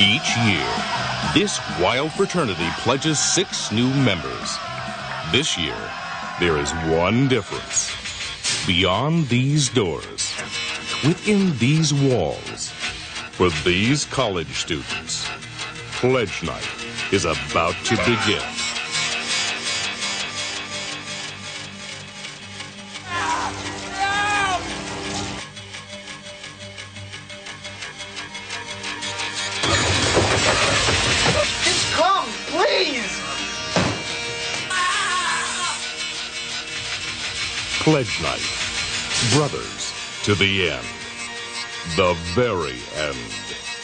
Each year, this wild fraternity pledges six new members. This year, there is one difference. Beyond these doors, within these walls, for these college students, Pledge Night is about to begin. Pledge Night. Brothers to the end. The very end.